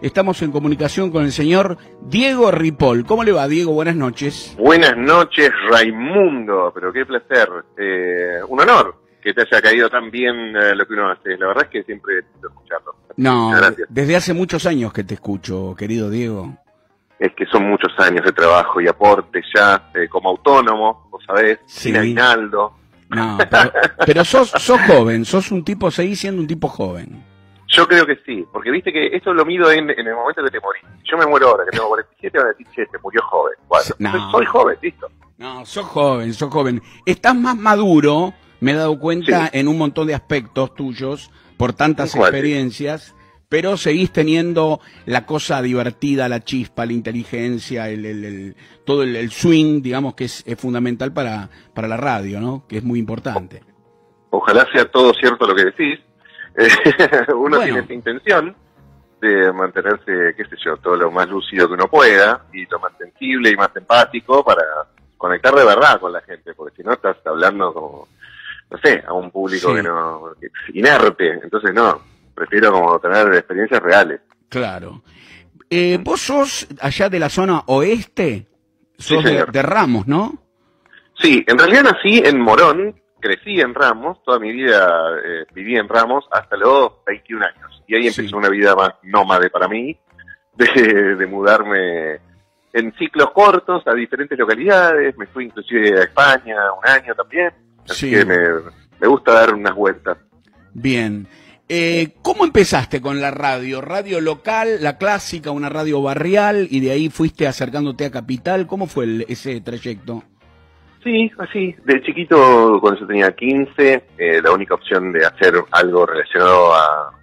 Estamos en comunicación con el señor Diego Ripoll. ¿Cómo le va, Diego? Buenas noches. Buenas noches, Raimundo, pero qué placer. Eh, un honor que te haya caído tan bien eh, lo que uno hace. La verdad es que siempre necesito escucharlo. No, desde hace muchos años que te escucho, querido Diego. Es que son muchos años de trabajo y aporte ya eh, como autónomo, vos sabés, sin aguinaldo. No, pero, pero sos, sos joven, sos un tipo, seguís siendo un tipo joven. Yo creo que sí, porque viste que esto lo mido en, el momento que te morís. Yo me muero ahora, que tengo 47, van a decir, che, te murió joven. Bueno, soy joven, listo. No, sos joven, sos joven. Estás más maduro, me he dado cuenta en un montón de aspectos tuyos, por tantas experiencias, pero seguís teniendo la cosa divertida, la chispa, la inteligencia, el, el, todo el, swing, digamos, que es, es fundamental para, para la radio, ¿no? Que es muy importante. Ojalá sea todo cierto lo que decís, uno tiene esa intención de mantenerse, qué sé yo, todo lo más lúcido que uno pueda y lo más sensible y más empático para conectar de verdad con la gente, porque si no estás hablando como, no sé, a un público que no, es inerte, entonces no, prefiero como tener experiencias reales. Claro. Eh, vos sos allá de la zona oeste, sos de, Ramos, ¿no? Sí, en realidad nací en Morón, crecí en Ramos, toda mi vida eh, viví en Ramos hasta los 21 años. Y ahí empezó una vida más nómade para mí, de, mudarme en ciclos cortos a diferentes localidades. Me fui inclusive a España un año también. Así que me, gusta dar unas vueltas. Bien. Eh, ¿Cómo empezaste con la radio? ¿Radio local, la clásica, una radio barrial y de ahí fuiste acercándote a Capital? ¿Cómo fue ese trayecto? Sí, así. De chiquito, cuando yo tenía 15, eh, la única opción de hacer algo relacionado a,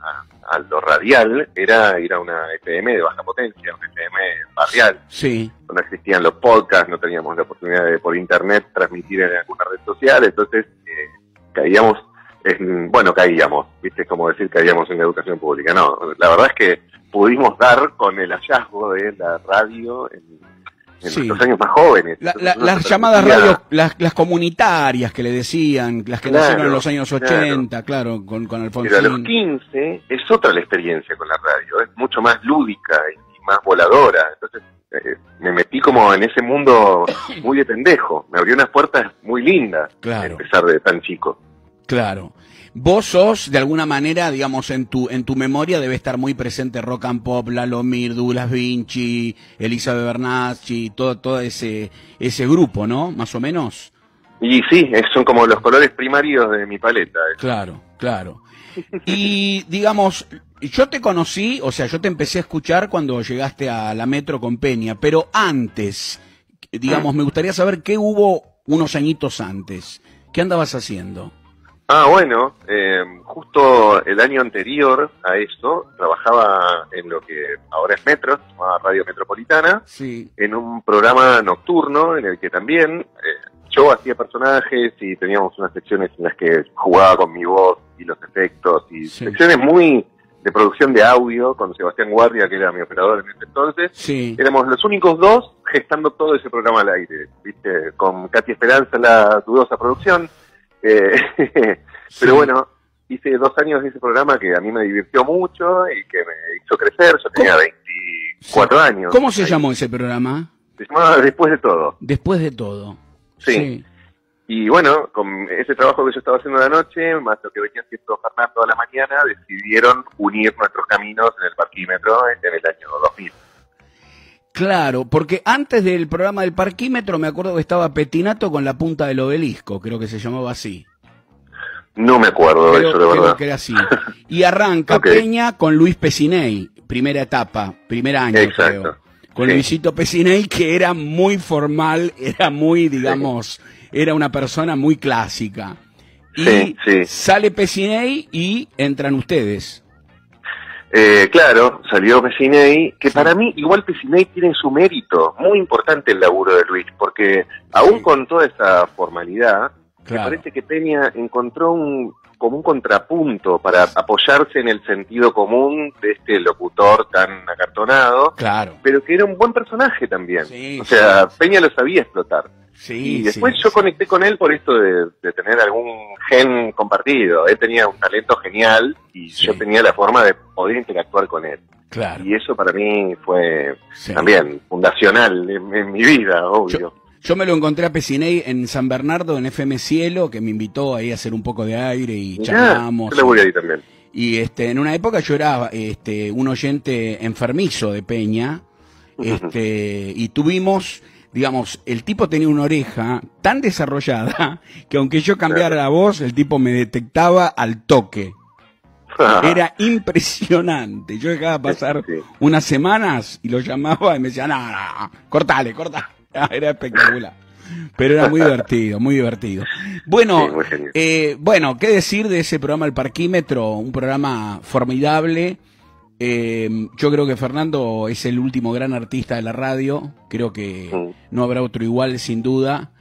lo radial era ir a una FM de baja potencia, una FM barrial. Sí. No existían los podcasts, no teníamos la oportunidad de por internet transmitir en alguna red social, entonces eh, caíamos en, bueno, caíamos, viste, como decir caíamos en la educación pública. No, la verdad es que pudimos dar con el hallazgo de la radio en en los años más jóvenes. las llamadas radios, las, comunitarias que le decían, las que nacieron en los años 80, claro, con, con Alfonso. Pero a los 15 es otra la experiencia con la radio, es mucho más lúdica y, más voladora. Entonces eh, me metí como en ese mundo muy de pendejo, me abrió unas puertas muy lindas, a pesar de tan chico. Claro. Vos sos, de alguna manera, digamos, en tu, en tu memoria debe estar muy presente Rock and Pop, Lalo Mir, Douglas Vinci, Elizabeth Bernacci, todo, todo ese, ese grupo, ¿no? Más o menos. Y sí, son como los colores primarios de mi paleta. Claro, claro. Y digamos, yo te conocí, o sea, yo te empecé a escuchar cuando llegaste a la Metro con Peña, pero antes, digamos, me gustaría saber qué hubo unos añitos antes. ¿Qué andabas haciendo? Ah, bueno, eh, justo el año anterior a esto trabajaba en lo que ahora es Metro, Radio Metropolitana, sí. en un programa nocturno en el que también eh, yo hacía personajes y teníamos unas secciones en las que jugaba con mi voz y los efectos y secciones muy de producción de audio con Sebastián Guardia, que era mi operador en ese entonces. Sí. Éramos los únicos dos gestando todo ese programa al aire, ¿viste? Con Katy Esperanza en la dudosa producción eh, pero bueno, hice dos años de ese programa que a mí me divirtió mucho y que me hizo crecer. Yo tenía 24 años. ¿Cómo se llamó ese programa? Se llamaba Después de todo. Después de todo. Sí. Y bueno, con ese trabajo que yo estaba haciendo de noche, más lo que venía haciendo Fernando a la mañana, decidieron unir nuestros caminos en el parquímetro en el año 2000. Claro, porque antes del programa del parquímetro me acuerdo que estaba Petinato con la punta del obelisco, creo que se llamaba así. No me acuerdo de eso, de verdad. que era así. Y arranca Peña con Luis Pesinei, primera etapa, primer año, creo. Con Luisito Pesinei, que era muy formal, era muy, digamos, era una persona muy clásica. Y sale Pesinei y entran ustedes. Eh, claro, salió Pessinei, que para mí igual Pessinei tiene su mérito, muy importante el laburo de Luis, porque aún con toda esa formalidad, me parece que Peña encontró un como un contrapunto para apoyarse en el sentido común de este locutor tan acartonado Claro. Pero que era un buen personaje también. o sea, Peña lo sabía explotar. Sí, y después yo conecté con él por esto de, tener algún gen compartido. Él tenía un talento genial y yo tenía la forma de poder interactuar con él. Claro. Y eso para mí fue también fundacional en, mi vida, obvio. Yo, me lo encontré a Pesinei en San Bernardo, en FM Cielo, que me invitó ahí a hacer un poco de aire y charlamos. Yo le voy ahí también. Y este, en una época yo era este, un oyente enfermizo de Peña, este, y tuvimos digamos, el tipo tenía una oreja tan desarrollada que aunque yo cambiara la voz, el tipo me detectaba al toque. Era impresionante. Yo dejaba pasar unas semanas y lo llamaba y me decía, no, no, cortale, cortale. Era espectacular. Pero era muy divertido, muy divertido. Bueno, eh, bueno, ¿qué decir de ese programa El Parquímetro? Un programa formidable eh, yo creo que Fernando es el último gran artista de la radio. Creo que no habrá otro igual, sin duda.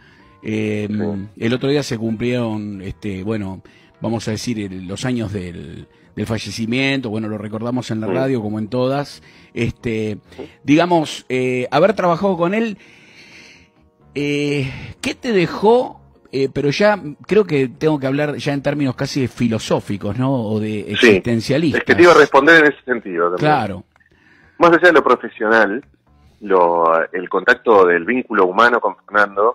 Eh, el otro día se cumplieron, este, bueno, vamos a decir, los años del, fallecimiento. Bueno, lo recordamos en la radio como en todas. Este, digamos, haber trabajado con él. ¿Qué te dejó eh, pero ya creo que tengo que hablar ya en términos casi filosóficos, ¿no? O de existencialistas. es que te iba a responder en ese sentido también. Claro. Más allá de lo profesional, lo, el contacto del vínculo humano con Fernando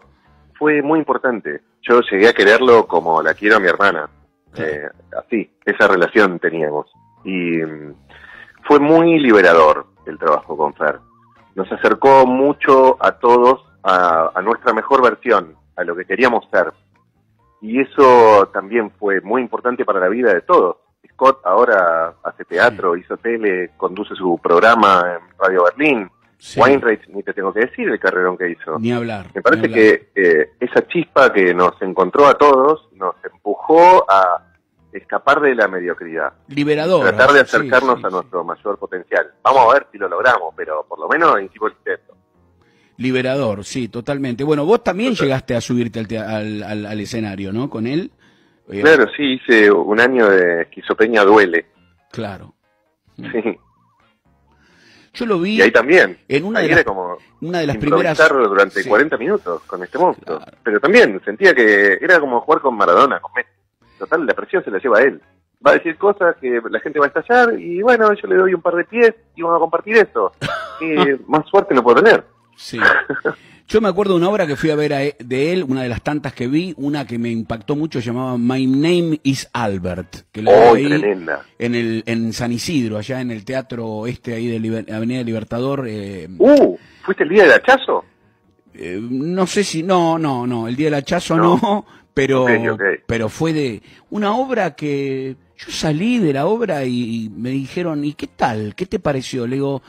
fue muy importante. Yo llegué a quererlo como la quiero a mi hermana. Eh, así, esa relación teníamos. Y mm, fue muy liberador el trabajo con Fer. Nos acercó mucho a todos a, a nuestra mejor versión a lo que queríamos ser. Y eso también fue muy importante para la vida de todos. Scott ahora hace teatro, hizo tele, conduce su programa en Radio Berlín. Sí. ni te tengo que decir el carrerón que hizo. Ni hablar. Me parece que eh, esa chispa que nos encontró a todos nos empujó a escapar de la mediocridad. Liberador. Tratar de acercarnos a nuestro mayor potencial. Vamos a ver si lo logramos, pero por lo menos hicimos el intento. Liberador, sí, totalmente. Bueno, vos también llegaste a subirte al, al, escenario, ¿no? Con él. Eh, claro, sí, hice un año de esquizopenia duele. Claro. Sí. Yo lo vi. Y ahí también. En una, de, las, como una de las primeras. durante 40 minutos con este monstruo. Pero también sentía que era como jugar con Maradona, con Messi. Total, la presión se la lleva a él. Va a decir cosas que la gente va a estallar y bueno, yo le doy un par de pies y vamos a compartir esto. Y más suerte no puedo tener. Sí. Yo me acuerdo de una obra que fui a ver e, de él, una de las tantas que vi, una que me impactó mucho, llamaba My Name is Albert, que la oh, en el en San Isidro, allá en el teatro este ahí de Avenida Libertador. Eh, uh, ¿fuiste el día del hachazo? Eh, no sé si, no, no, no, el día del hachazo no, pero, pero fue de una obra que yo salí de la obra y me dijeron, ¿y qué tal? ¿Qué te pareció? Le digo,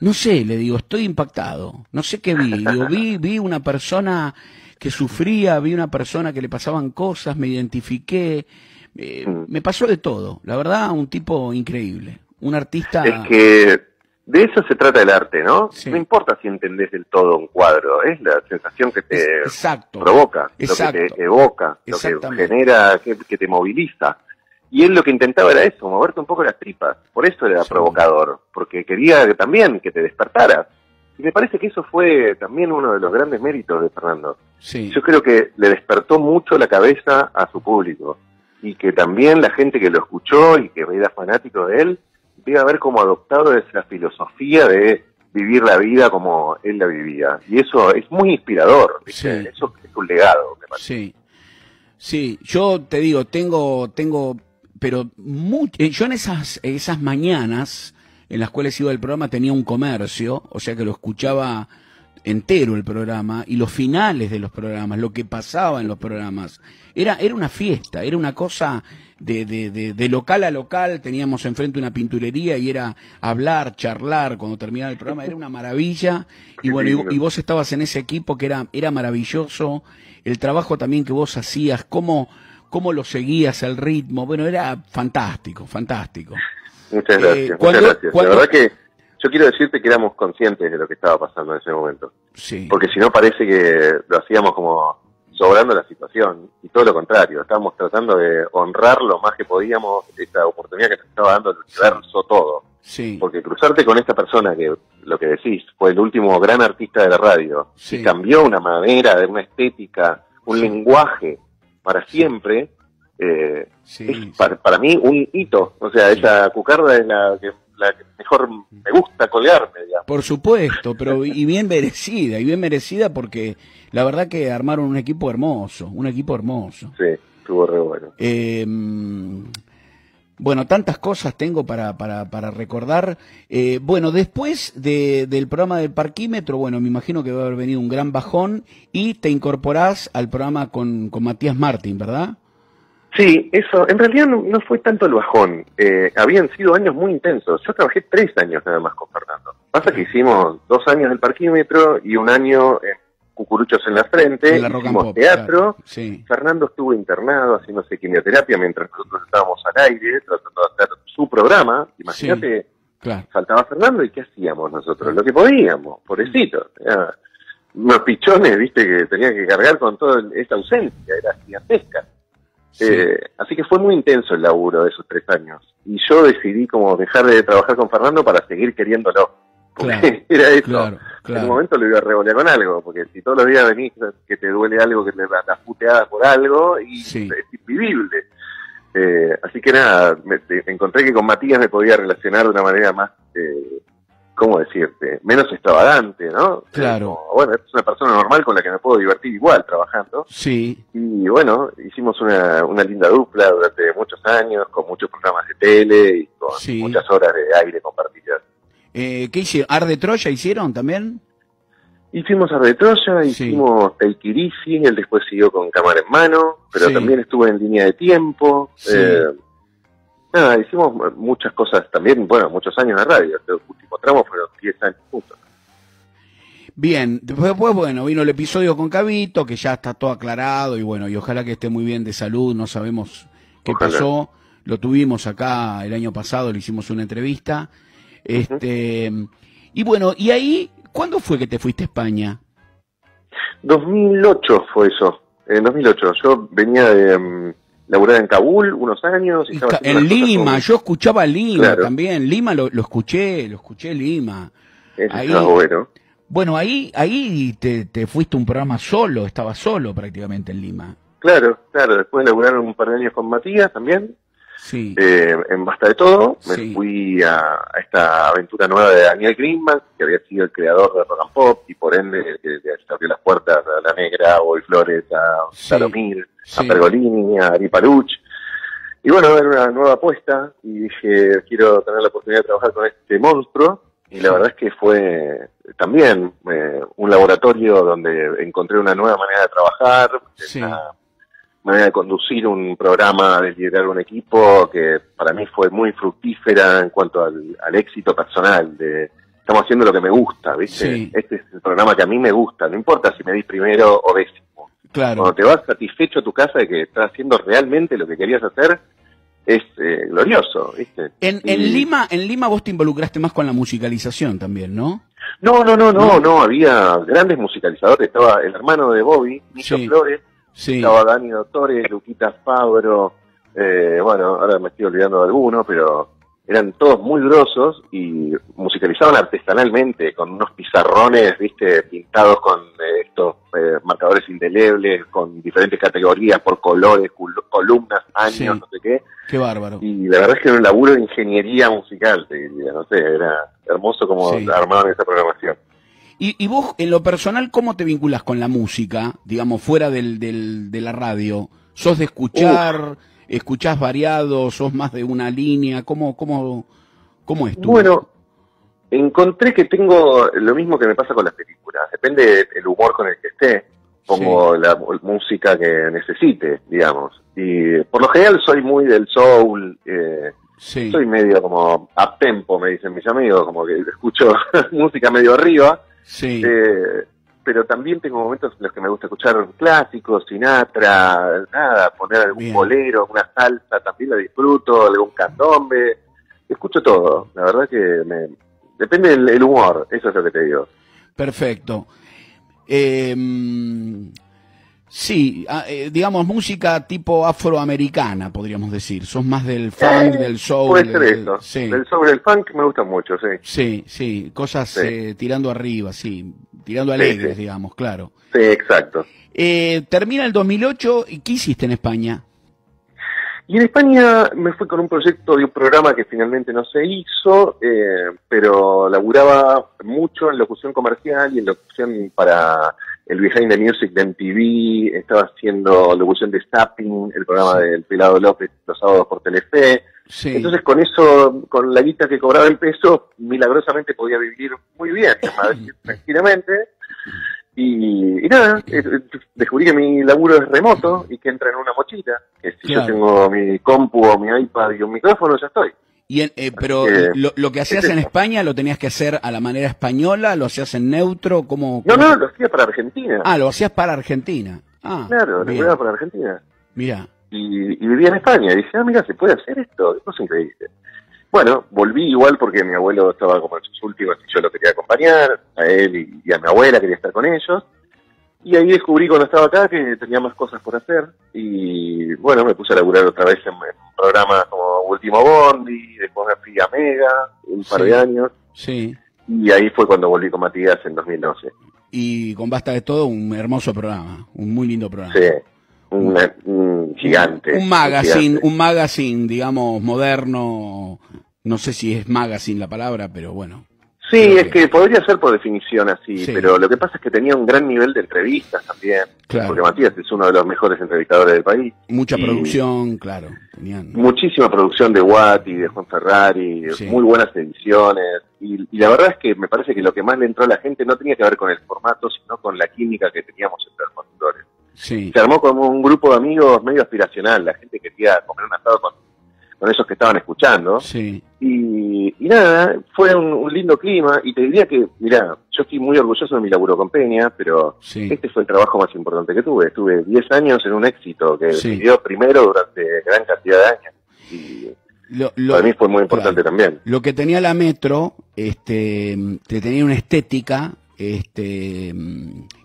no sé, le digo, estoy impactado. No sé qué vi. Digo, vi, vi una persona que sufría, vi una persona que le pasaban cosas, me identifiqué. Eh, mm. me pasó de todo. La verdad, un tipo increíble. Un artista. Es que de eso se trata el arte, ¿no? No importa si entendés del todo un cuadro, es la sensación que te provoca, lo que te evoca, lo que genera, que te moviliza. Y él lo que intentaba era eso, moverte un poco las tripas. Por eso era provocador, porque quería también que te despertaras. Y me parece que eso fue también uno de los grandes méritos de Fernando. Sí. Yo creo que le despertó mucho la cabeza a su público. Y que también la gente que lo escuchó y que era fanático de él, a haber como adoptado esa filosofía de vivir la vida como él la vivía. Y eso es muy inspirador. Eso es un legado, me parece. Sí. Sí, yo te digo, tengo, tengo pero eh, yo en esas, esas mañanas en las cuales iba el programa tenía un comercio, o sea que lo escuchaba entero el programa y los finales de los programas, lo que pasaba en los programas. Era, era una fiesta, era una cosa de, de, de, local a local, teníamos enfrente una pinturería y era hablar, charlar cuando terminaba el programa, era una maravilla. Y bueno, y, vos estabas en ese equipo que era, era maravilloso, el trabajo también que vos hacías, cómo cómo lo seguías, el ritmo. Bueno, era fantástico, fantástico. Muchas gracias, eh, muchas gracias. La verdad que yo quiero decirte que éramos conscientes de lo que estaba pasando en ese momento. Sí. Porque si no parece que lo hacíamos como sobrando la situación y todo lo contrario, estábamos tratando de honrar lo más que podíamos esta oportunidad que nos estaba dando el universo todo. Sí. Porque cruzarte con esta persona que, lo que decís, fue el último gran artista de la radio, y cambió una manera, una estética, un lenguaje para siempre, eh, es para, mí un hito. O sea, esa cucarda es la que, la que mejor me gusta colgarme, digamos. Por supuesto, pero y bien merecida, y bien merecida porque la verdad que armaron un equipo hermoso, un equipo hermoso. Sí, estuvo re bueno. Eh, bueno, tantas cosas tengo para, para, para recordar. Eh, bueno, después de, del programa del parquímetro, bueno, me imagino que va a haber venido un gran bajón y te incorporás al programa con, con Matías Martín, ¿verdad? Sí, eso, en realidad no, fue tanto el bajón. Eh, habían sido años muy intensos. Yo trabajé tres años nada más con Fernando. Pasa que hicimos dos años del parquímetro y un año cucuruchos en la frente, hicimos teatro. Fernando estuvo internado haciéndose quimioterapia mientras nosotros estábamos al aire, tratando de hacer su programa. Imagínate, faltaba Fernando y ¿qué hacíamos nosotros? Lo que podíamos, pobrecito. unos pichones, viste, que tenía que cargar con toda esta ausencia, era gigantesca. Eh, así que fue muy intenso el laburo de esos tres años. Y yo decidí como dejar de trabajar con Fernando para seguir queriéndolo. Porque era eso. En un momento lo iba a revolear con algo, porque si todos los días venís que te duele algo, que te das puteada por algo, y es invivible. Eh, así que nada, me, encontré que con Matías me podía relacionar de una manera más, eh, ¿cómo decirte? Menos extravagante, ¿no? Claro. bueno, es una persona normal con la que me puedo divertir igual trabajando. Sí. Y bueno, hicimos una, una linda dupla durante muchos años, con muchos programas de tele y con muchas horas de aire compartidas. Eh, ¿Qué hicieron? ¿Ar de Troya hicieron también? Hicimos Ar de Troya, hicimos El Kirisi, él después siguió con cámara en mano, pero también estuve en línea de tiempo. Eh, nada, hicimos muchas cosas también, bueno, muchos años de radio. El último tramo fueron 10 años juntos. Bien, después, bueno, vino el episodio con Cabito, que ya está todo aclarado y bueno, y ojalá que esté muy bien de salud, no sabemos qué pasó. Lo tuvimos acá el año pasado, le hicimos una entrevista. Este, Y bueno, y ahí, ¿cuándo fue que te fuiste a España? 2008 fue eso, en 2008. Yo venía de um, laburar en Kabul unos años. Y en Lima, yo escuchaba Lima también. Lima lo, lo, escuché, lo escuché Lima. ahí, bueno. Bueno, ahí, ahí te, te fuiste un programa solo, estaba solo prácticamente en Lima. Claro, claro. Después de laburar un par de años con Matías también. Sí. Eh, en Basta de Todo, me fui a, esta aventura nueva de Daniel Greenman, que había sido el creador de Rock and Pop y por ende que, abrió las puertas a La Negra, a Boy Flores, a Salomir, a Pergolini, a Ari Paluch. Y bueno, era una nueva apuesta y dije, quiero tener la oportunidad de trabajar con este monstruo. Y la verdad es que fue también eh, un laboratorio donde encontré una nueva manera de trabajar, manera de conducir un programa, de liderar un equipo que para mí fue muy fructífera en cuanto al, éxito personal. De, estamos haciendo lo que me gusta, ¿viste? Este es el programa que a mí me gusta, no importa si me di primero o décimo. Claro. Cuando te vas satisfecho a tu casa de que estás haciendo realmente lo que querías hacer, es eh, glorioso, ¿viste? En, en Lima, en Lima vos te involucraste más con la musicalización también, ¿no? No, no, no, no, no, había grandes musicalizadores, estaba el hermano de Bobby, Nico Flores, estaba Dani Dottore, Luquitas Fabro, eh, bueno, ahora me estoy olvidando de alguno, pero eran todos muy grosos y musicalizaban artesanalmente con unos pizarrones, viste, pintados con eh, estos eh, marcadores indelebles, con diferentes categorías por colores, columnas, años, no sé qué. Qué bárbaro. Y la verdad es que era un laburo de ingeniería musical, te diría, no sé, era hermoso como armaban esa programación. Y, vos, en lo personal, ¿cómo te vinculas con la música, digamos, fuera del, del, de la radio? ¿Sos de escuchar, escuchás variado, sos más de una línea? ¿Cómo, cómo, cómo es tú? Bueno, encontré que tengo lo mismo que me pasa con las películas. Depende del humor con el que esté, pongo la música que necesite, digamos. Y por lo general soy muy del soul, eh, soy medio como a tempo, me dicen mis amigos, como que escucho música medio arriba. Sí. Eh, pero también tengo momentos en los que me gusta escuchar clásicos, Sinatra, nada, poner algún bolero, una salsa, también la disfruto, algún candombe, escucho todo, la verdad que me, depende del humor, eso es lo que te digo. Perfecto. Em, Sí, ah, eh, digamos música tipo afroamericana, podríamos decir. Sos más del funk, Eh, del soul. Puede ser del- eso. Sí, Del sobre el funk me gusta mucho, sí. sí, sí, cosas Sí. eh, tirando arriba, sí, tirando alegres, sí. digamos, claro. Sí, exacto. Eh, termina el 2008, ¿y qué hiciste en España? Y en España me fui con un proyecto de un programa que finalmente no se hizo, eh, pero laburaba mucho en locución comercial y en locución para el Behind the Music de MTV, estaba haciendo locución de Stapping, el programa del Pelado López los sábados por Telefe. Sí, Entonces con eso, con la guita que cobraba en pesos, milagrosamente podía vivir muy bien, tranquilamente. Y, y nada, eh, descubrí que mi laburo es remoto y que entra en una mochila, que si Claro. yo tengo mi compu o mi iPad y un micrófono, ya estoy. Y en- eh, pero Eh, lo, lo que hacías es en. España lo tenías que hacer a la manera española, lo hacías en neutro, ¿cómo? No, no, lo hacía para Argentina. Ah, lo hacías para Argentina. Ah, claro, lo laburaba para Argentina. Mira, y, y vivía en España. Y dije, ah, mira, se puede hacer esto, esto es increíble. Bueno, volví igual porque mi abuelo estaba como en sus últimos y yo lo quería acompañar, a él y, y a mi abuela, quería estar con ellos. Y ahí descubrí cuando estaba acá que tenía más cosas por hacer. Y bueno, me puse a laburar otra vez en, en programas como Último Bondi, después me fui a Mega, un par Sí. de años. sí. Y ahí fue cuando volví con Matías en 2012. Y con Basta de Todo, un hermoso programa, un muy lindo programa. Sí, un, un gigante. Un magazine, gigante. un magazine, digamos, moderno. No sé si es magazine la palabra, pero bueno. Sí, Creo es que- que podría ser por definición así, Sí. pero lo que pasa es que tenía un gran nivel de entrevistas también, Claro. porque Matías es uno de los mejores entrevistadores del país. Mucha Y- producción, claro. Tenían. Muchísima producción de Watt y de Juan Ferrari, Sí. muy buenas ediciones, y, y la verdad es que me parece que lo que más le entró a la gente no tenía que ver con el formato, sino con la química que teníamos entre los conductores. Sí, Se armó como un grupo de amigos medio aspiracional, la gente quería comer un asado con, con esos que estaban escuchando. sí, Y, y nada, fue un, un lindo clima y te diría que, mira, yo estoy muy orgulloso de mi laburo con Peña, pero sí. este fue el trabajo más importante que tuve. Estuve 10 años en un éxito que Sí. dio primero durante gran cantidad de años. Y Lo, lo- para mí fue muy importante claro. también. Lo que tenía la Metro, este, te tenía una estética, este,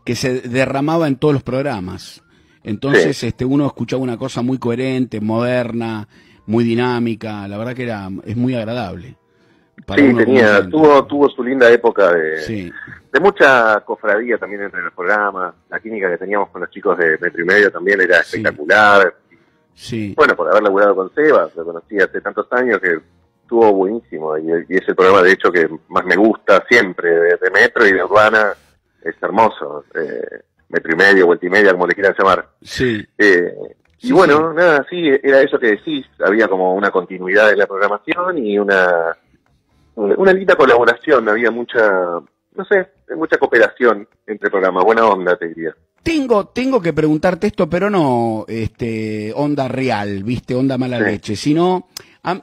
que se derramaba en todos los programas. Entonces, Sí. este, uno escuchaba una cosa muy coherente, moderna, muy dinámica. La verdad que era, es muy agradable. para Sí, tenía, tuvo, tuvo su linda época de, Sí, de mucha cofradía también entre los programas. La química que teníamos con los chicos de Metro y Medio también era Sí. espectacular. sí. Bueno, por haber laburado con Seba, lo conocí hace tantos años que estuvo buenísimo y, y es el programa de hecho que más me gusta siempre de, de Metro y de Urbana, es hermoso, eh, Metro y Medio, Vuelta y Media, como le quieran llamar. Sí, Eh, y Sí, bueno, nada, sí, era eso que decís, había como una continuidad en la programación y una, una, linda colaboración, había mucha, no sé, mucha cooperación entre programas, buena onda te diría. Tengo, tengo que preguntarte esto, pero no este, onda real, viste, onda mala Sí. leche, sino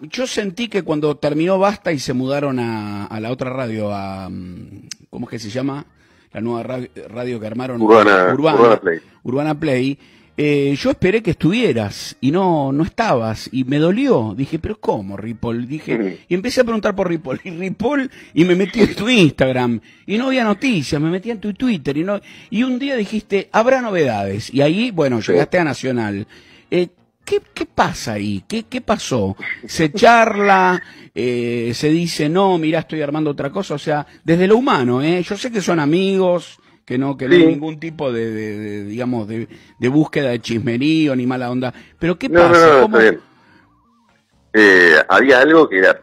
yo sentí que cuando terminó Basta y se mudaron a, a la otra radio, a mm, ¿cómo es que se llama? La nueva radio, radio que armaron Urbana, Urbana, Urbana Play. Urbana Play, eh, yo esperé que estuvieras y no, no estabas y me dolió. Dije, pero ¿cómo, Ripoll? Dije, y empecé a preguntar por Ripoll y Ripoll y me metí en tu Instagram y no había noticias, me metí en tu Twitter y no y un día dijiste, habrá novedades y ahí, bueno, llegaste a Nacional. Eh, ¿Qué, ¿Qué pasa ahí? ¿Qué, ¿Qué pasó? ¿Se charla? Eh, ¿Se dice, no, mira, estoy armando otra cosa? O sea, desde lo humano, ¿eh? Yo sé que son amigos, que no, que no Sí. hay ningún tipo de, de- de, digamos, de, de búsqueda de chismerío ni mala onda. Pero ¿qué no, pasa? no, ¿Cómo- está bien. Eh, había algo que era,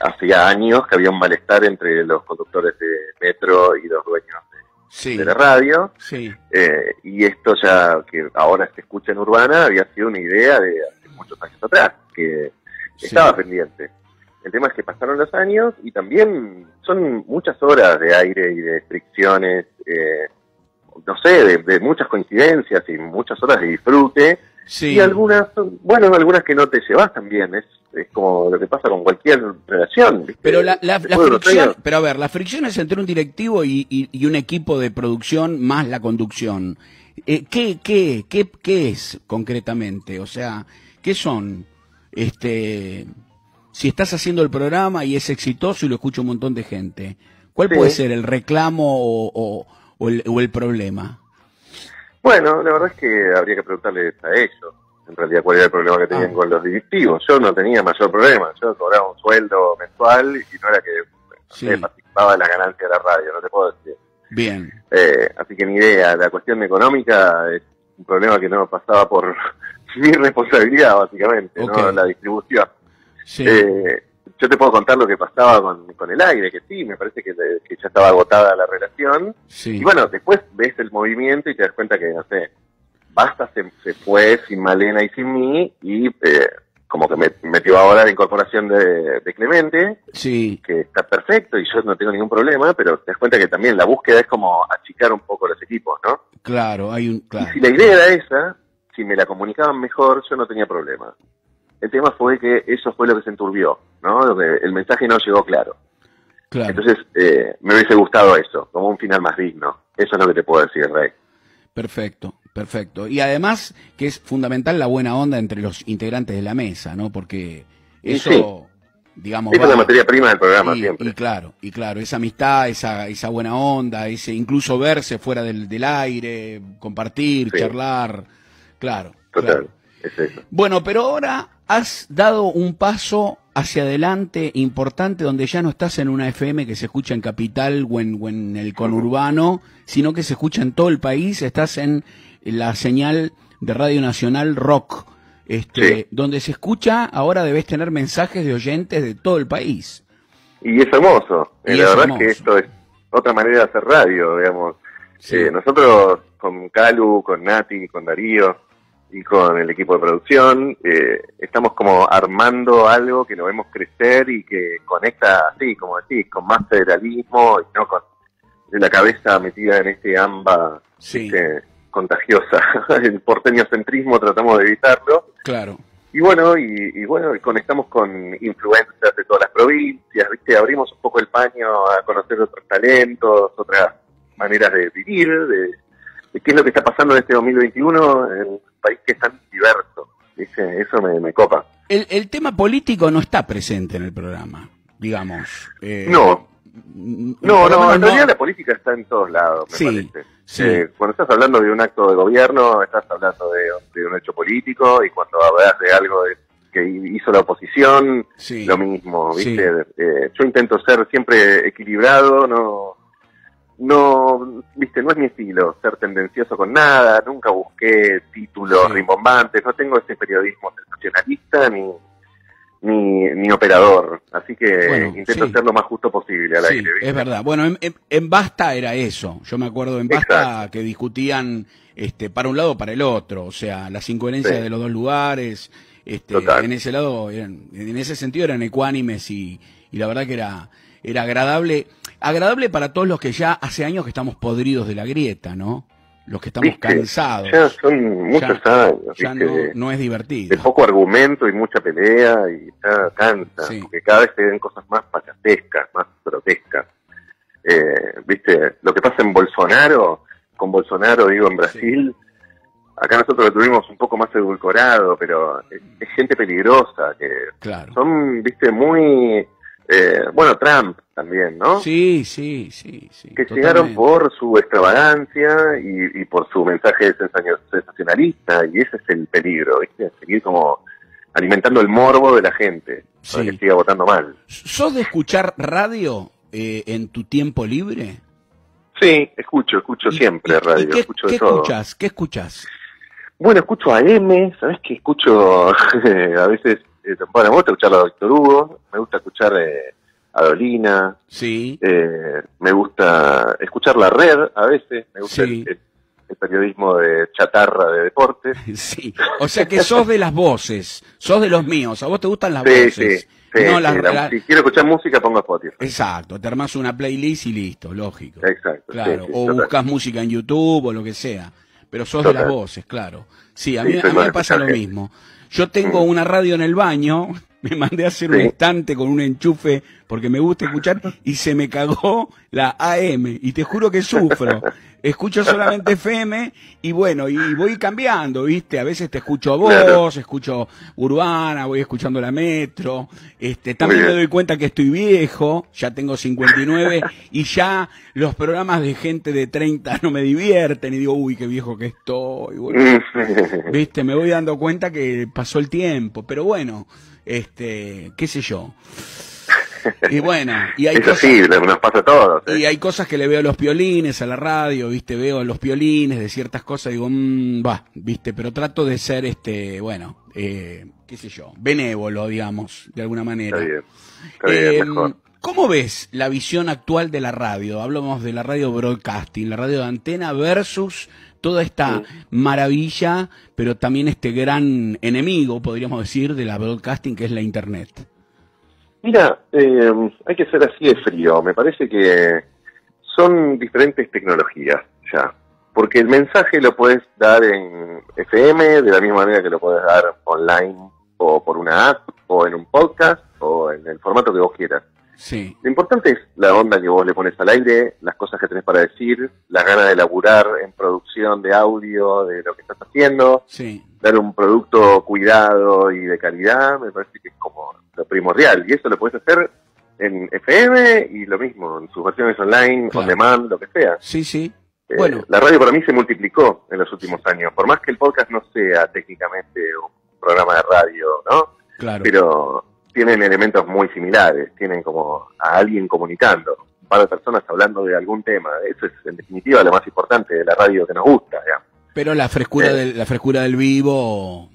hacía años que había un malestar entre los conductores de Metro y los dueños Sí, de la radio, sí, eh, y esto ya que ahora se escucha en Urbana había sido una idea de hace muchos años atrás, que estaba pendiente. El tema es que pasaron los años y también son muchas horas de aire y de fricciones, eh, no sé, de, de muchas coincidencias y muchas horas de disfrute, sí. y algunas, bueno, algunas que no te llevas también, es, es como lo que pasa con cualquier relación. ¿viste? Pero la, fricción, pero a ver, la fricción es entre un directivo y, y- y un equipo de producción más la conducción. Eh, ¿qué, qué, qué, ¿Qué es concretamente? O sea, ¿qué son? Este, si estás haciendo el programa y es exitoso y lo escucha un montón de gente, ¿cuál Sí. puede ser el reclamo o, o- o el, o el problema? Bueno, la verdad es que habría que preguntarles a ellos, en realidad, cuál era el problema que tenían ah. con los directivos. Yo no tenía mayor problema, yo cobraba un sueldo mensual y no era que participaba de la ganancia de la radio, no te puedo decir. Bien. Eh, así que ni idea, la cuestión económica es un problema que no pasaba por mi responsabilidad, básicamente, ¿no? La distribución. Sí. Eh, yo te puedo contar lo que pasaba con, con el aire, que sí, me parece que, ya estaba agotada la relación. Y bueno, después ves el movimiento y te das cuenta que, no sé, Basta se, se fue sin Malena y sin mí y eh, como que me metió ahora la incorporación de, Clemente, sí. que está perfecto y yo no tengo ningún problema, pero te das cuenta que también la búsqueda es como achicar un poco los equipos, ¿no? Claro, hay un... Claro. Y si la idea era esa, si me la comunicaban mejor, yo no tenía problema. El tema fue que eso fue lo que se enturbió, ¿no? el mensaje no llegó claro. Entonces, eh, me hubiese gustado eso, como un final más digno. Eso es lo que te puedo decir, Rey. Perfecto, perfecto. Y además que es fundamental la buena onda entre los integrantes de la mesa, ¿no? Porque eso, digamos... es la materia prima del programa siempre. Y claro, y claro, esa amistad, esa, esa buena onda, ese incluso verse fuera del, del aire, compartir, charlar, claro. Total, es eso. Bueno, pero ahora has dado un paso hacia adelante importante donde ya no estás en una FM que se escucha en Capital o en, el conurbano, sino que se escucha en todo el país, estás en la señal de Radio Nacional Rock, este, donde se escucha, ahora debes tener mensajes de oyentes de todo el país. Y es hermoso, la verdad es que esto es otra manera de hacer radio, digamos. Eh, nosotros con Calu, con Nati, con Darío, y con el equipo de producción. Eh, estamos como armando algo que lo vemos crecer y que conecta, así, como decís, con más federalismo y no con la cabeza metida en este amba contagiosa. el porteño centrismo tratamos de evitarlo. Claro. Y bueno, y, bueno, conectamos con influencers de todas las provincias, ¿viste? Abrimos un poco el paño a conocer otros talentos, otras maneras de vivir, de, de qué es lo que está pasando en este 2021 en país que es tan diverso. Eso me, copa. El, el, tema político no está presente en el programa, digamos. Eh, no. No, no, en realidad la política está en todos lados, me parece. Sí. Eh, cuando estás hablando de un acto de gobierno, estás hablando de, un hecho político, y cuando hablas de algo que hizo la oposición, lo mismo, ¿viste? Eh, yo intento ser siempre equilibrado, no no, viste, no es mi estilo ser tendencioso con nada, nunca busqué títulos rimbombantes, no tengo ese periodismo sensacionalista ni, ni, ni operador, así que intento ser lo más justo posible al aire. Es verdad, bueno, en, Basta era eso, yo me acuerdo en Basta que discutían este, para un lado o para el otro, o sea, las incoherencias de los dos lugares, este, en ese lado, en ese sentido eran ecuánimes y, y la verdad que era, era agradable agradable para todos los que ya hace años que estamos podridos de la grieta, ¿no? Los que estamos cansados. Ya son muchos años. Ya no, es divertido. De poco argumento y mucha pelea y ya cansa. Porque cada vez se ven cosas más pachatescas, más grotescas. Eh, Viste, lo que pasa en Bolsonaro, con Bolsonaro digo en Brasil, acá nosotros lo tuvimos un poco más edulcorado, pero es, gente peligrosa, que son, viste, muy eh, bueno, Trump también, ¿no? Sí, sí, sí. sí que llegaron por su extravagancia y, por su mensaje sensacionalista, y ese es el peligro, ¿viste? Seguir como alimentando el morbo de la gente para que siga votando mal. ¿Sos de escuchar radio eh, en tu tiempo libre? Sí, escucho, escucho siempre radio, qué, escucho de todo. Escuchas, ¿Qué escuchas? Bueno, escucho a M, ¿sabes qué? Escucho a veces eh, bueno, me gusta escuchar a Víctor Hugo, me gusta escuchar eh, a Dolina, sí. Eh, me gusta escuchar la red a veces, me gusta el, periodismo de chatarra de deportes. Sí, o sea que sos de las voces, sos de los míos, a vos te gustan las voces. Sí, Si quiero escuchar música, pongo Spotify. Exacto, te armás una playlist y listo, lógico. Exacto. Claro, o buscas música en YouTube o lo que sea. Pero sos de las voces, claro. Sí, a mí, a mí me pasa lo mismo. Yo tengo una radio en el baño me mandé a hacer un estante con un enchufe porque me gusta escuchar y se me cagó la AM y te juro que sufro. Escucho solamente FM y bueno, y voy cambiando, ¿viste? A veces te escucho a vos, escucho Urbana, voy escuchando la Metro. Este, también me doy cuenta que estoy viejo, ya tengo 59 y ya los programas de gente de 30 no me divierten y digo, uy, qué viejo que estoy. ¿Viste? Me voy dando cuenta que pasó el tiempo, pero bueno, este, qué sé yo. Y bueno, y hay cosas, sí, nos pasa a todos. Y hay cosas que le veo a los piolines, a la radio, viste, veo a los piolines de ciertas cosas, digo, mmm, va, viste, pero trato de ser, este, bueno, eh, qué sé yo, benévolo, digamos, de alguna manera. Eh, ¿Cómo ves la visión actual de la radio? Hablamos de la radio broadcasting, la radio de antena versus toda esta maravilla, pero también este gran enemigo, podríamos decir, de la broadcasting, que es la Internet. Mira, eh, hay que ser así de frío. Me parece que son diferentes tecnologías ya. Porque el mensaje lo puedes dar en FM de la misma manera que lo puedes dar online o por una app o en un podcast o en el formato que vos quieras. Sí. Lo importante es la onda que vos le pones al aire, las cosas que tenés para decir, la gana de laburar en producción de audio, de lo que estás haciendo. Sí. Dar un producto cuidado y de calidad, me parece que es como primordial. Y eso lo puedes hacer en FM y lo mismo, en sus versiones online, on demand, lo que sea. Sí, sí. Eh, bueno. La radio para mí se multiplicó en los últimos años. Por más que el podcast no sea técnicamente un programa de radio, ¿no? Claro. Pero tienen elementos muy similares. Tienen como a alguien comunicando, un par de personas hablando de algún tema. Eso es en definitiva lo más importante de la radio que nos gusta, Pero la frescura, eh. la frescura del vivo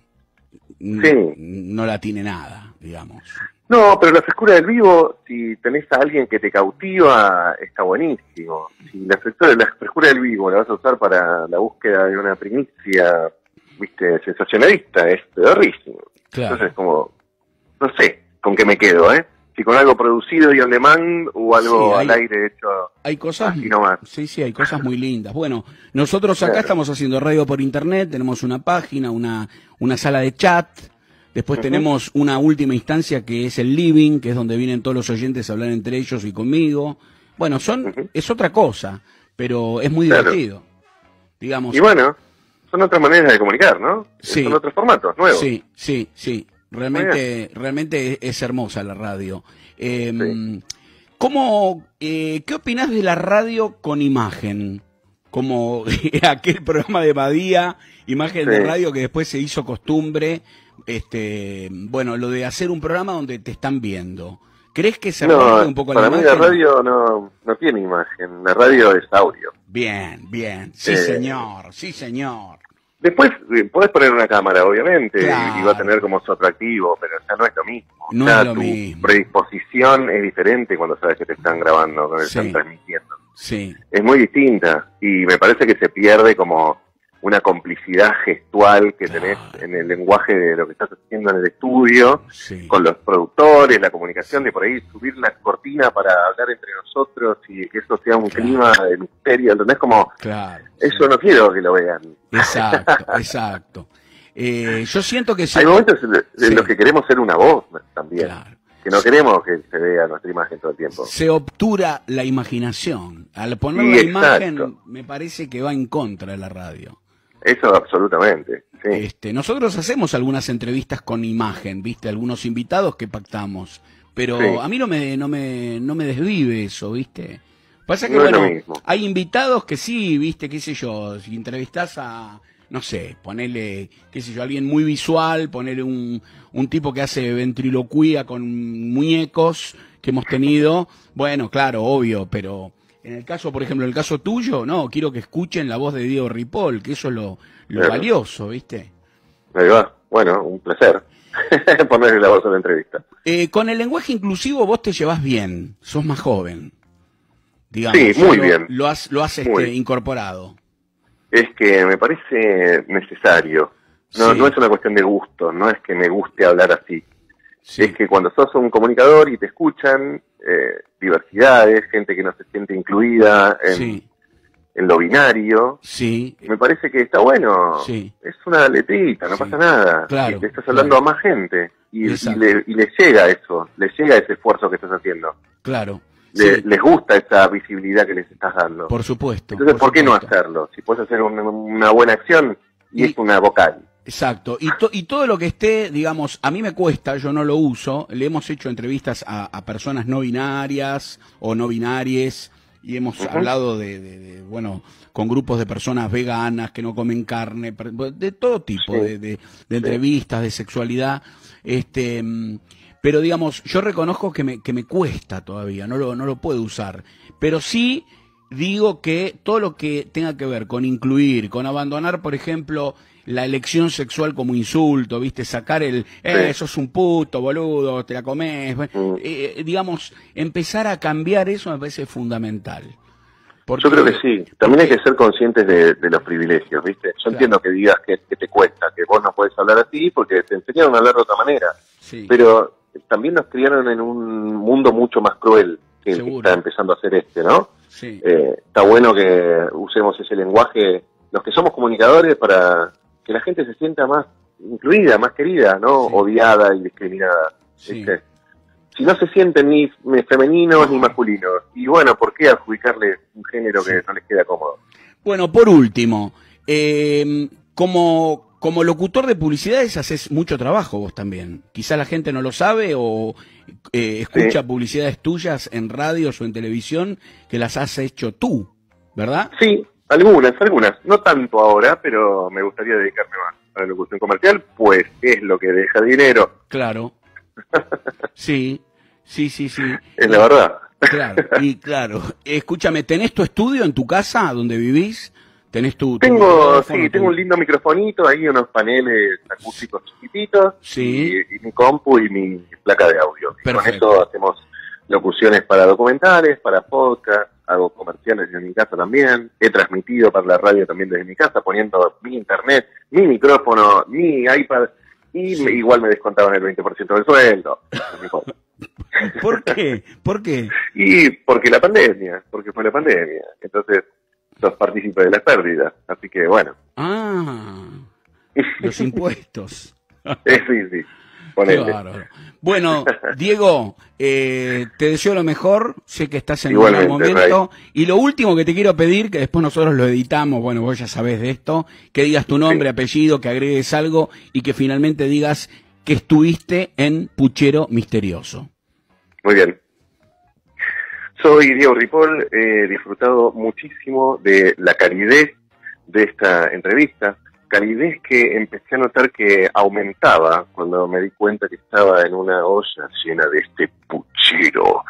no la tiene nada, digamos. No, pero la frescura del vivo, si tenés a alguien que te cautiva, está buenísimo. Si la frescura, la frescura del vivo la vas a usar para la búsqueda de una primicia, viste, sensacionalista, es pedorrísimo. Claro. Entonces, como, no sé con qué me quedo, ¿eh? Si con algo producido y on demand o algo al aire hecho. Hay cosas. Así nomás. Sí, sí, hay cosas muy lindas. Bueno, nosotros acá estamos haciendo radio por internet, tenemos una página, una, una sala de chat, Después tenemos una última instancia que es el living, que es donde vienen todos los oyentes a hablar entre ellos y conmigo. Bueno, son es otra cosa, pero es muy divertido. Digamos. Y bueno, son otras maneras de comunicar, ¿no? Sí. Son otros formatos nuevos. Sí, sí, sí. Realmente, realmente es hermosa la radio. Eh, ¿cómo, eh, ¿Qué opinas de la radio con imagen? Como aquel programa de Badía, imagen de radio que después se hizo costumbre este, bueno, lo de hacer un programa donde te están viendo. ¿Crees que se no, un poco la imagen? Para mí la radio no, no tiene imagen, la radio es audio. Bien, bien, sí eh, señor, sí señor. Después eh, puedes poner una cámara, obviamente, y, va a tener como su atractivo, pero ya no es lo mismo. No es lo mismo. predisposición es diferente cuando sabes que te están grabando, que te están transmitiendo. Sí. Es muy distinta y me parece que se pierde como una complicidad gestual que tenés en el lenguaje de lo que estás haciendo en el estudio, con los productores, la comunicación de por ahí subir la cortina para hablar entre nosotros y que eso sea un clima de misterio, ¿entendés? Como, eso no quiero que lo vean. Exacto, exacto. Eh, yo siento que... Hay momentos en los que queremos ser una voz también. que no queremos que se vea nuestra imagen todo el tiempo. Se obtura la imaginación. Al poner la imagen, me parece que va en contra de la radio. Eso absolutamente. Sí. Este, nosotros hacemos algunas entrevistas con imagen, viste, algunos invitados que pactamos, pero a mí no me, no me, no me desvive eso, viste. Pasa que bueno, hay invitados que sí, viste, qué sé yo, si entrevistas a, no sé, ponele, qué sé yo, alguien muy visual, ponele un, un tipo que hace ventriloquía con muñecos que hemos tenido, bueno, claro, obvio, pero en el caso, por ejemplo, en el caso tuyo, no, quiero que escuchen la voz de Diego Ripoll, que eso es lo, valioso, ¿viste? Ahí va. Bueno, un placer ponerle la voz a la entrevista. Eh, con el lenguaje inclusivo vos te llevas bien, sos más joven. Digamos, sí, muy bien. Lo has, lo has este, incorporado. Es que me parece necesario. No, no es una cuestión de gusto, no es que me guste hablar así. Es que cuando sos un comunicador y te escuchan, eh, diversidades, gente que no se siente incluida en, en lo binario. Sí. Me parece que está bueno. Es una letrita, no pasa nada. Claro. Y estás hablando a más gente. Y, le, y, llega eso, les llega ese esfuerzo que estás haciendo. Claro. Les gusta esa visibilidad que les estás dando. Por supuesto. Entonces, ¿por, qué no hacerlo? Si puedes hacer una, buena acción y, es una vocal. Exacto. Y, y todo lo que esté, digamos, a mí me cuesta, yo no lo uso. Le hemos hecho entrevistas a, a personas no binarias o no binarias y hemos hablado de, bueno, con grupos de personas veganas que no comen carne, de todo tipo de, entrevistas, de sexualidad, este, pero digamos, yo reconozco que me, que me cuesta todavía, no lo, no lo puedo usar, pero sí digo que todo lo que tenga que ver con incluir, con abandonar, por ejemplo, la elección sexual como insulto, ¿viste? Sacar el, eh, eso es un puto, boludo, te la comes. Mm. Eh, eh, digamos, empezar a cambiar eso me parece fundamental. Yo creo que sí. También hay que ser conscientes de, los privilegios, ¿viste? Yo entiendo que digas que, te cuesta, que vos no puedes hablar así porque te enseñaron a hablar de otra manera. Pero también nos criaron en un mundo mucho más cruel que, está empezando a ser este, ¿no? Eh, está bueno que usemos ese lenguaje, los que somos comunicadores, para que la gente se sienta más incluida, más querida, ¿no? Odiada y discriminada. Si no se sienten ni femeninos ni masculinos. Y bueno, ¿por qué adjudicarle un género que no les queda cómodo? Bueno, por último, eh, como, como locutor de publicidades haces mucho trabajo vos también. Quizá la gente no lo sabe o eh, escucha publicidades tuyas en radios o en televisión que las has hecho tú, ¿verdad? Sí, algunas, algunas. No tanto ahora, pero me gustaría dedicarme más a la locución comercial, pues es lo que deja dinero. Claro. Sí, sí, sí, sí. Es la verdad. Claro, y claro. Escúchame, ¿tenés tu estudio en tu casa donde vivís? ¿Tenés tu, tengo, sí, tengo un lindo microfonito, ahí unos paneles acústicos chiquititos. Sí. Y, mi compu y mi placa de audio. con eso hacemos locuciones para documentales, para podcast, hago comerciales desde mi casa también, he transmitido para la radio también desde mi casa, poniendo mi internet, mi micrófono, mi iPad, y igual me descontaban el 20% del sueldo. ¿Por qué? ¿Por qué? Y porque la pandemia, porque fue la pandemia. Entonces, sos partícipe de las pérdidas. Así que, bueno. Ah, los impuestos. sí, sí. Bueno, Diego, eh, te deseo lo mejor, sé que estás en un buen momento. Y lo último que te quiero pedir, que después nosotros lo editamos, bueno, vos ya sabés de esto, que digas tu nombre, apellido, que agregues algo y que finalmente digas que estuviste en Puchero Misterioso. Muy bien. Soy Diego Ripoll, he disfrutado muchísimo de la calidez de esta entrevista calidez que empecé a notar que aumentaba cuando me di cuenta que estaba en una olla llena de este puchero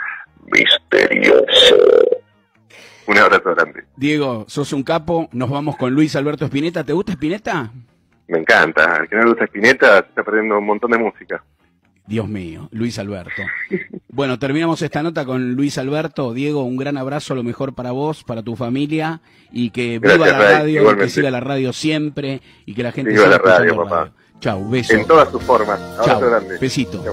misterioso. Un abrazo grande. Diego, sos un capo. Nos vamos con Luis Alberto Espineta. ¿Te gusta Espineta? Me encanta. Al que no le gusta Espineta está perdiendo un montón de música. Dios mío, Luis Alberto. Bueno, terminamos esta nota con Luis Alberto. Diego, un gran abrazo, lo mejor para vos, para tu familia y que viva la radio, que siga la radio siempre y que la gente viva la radio, papá. Chau, beso. En todas sus formas. Abrazo Chau, grande. Besito.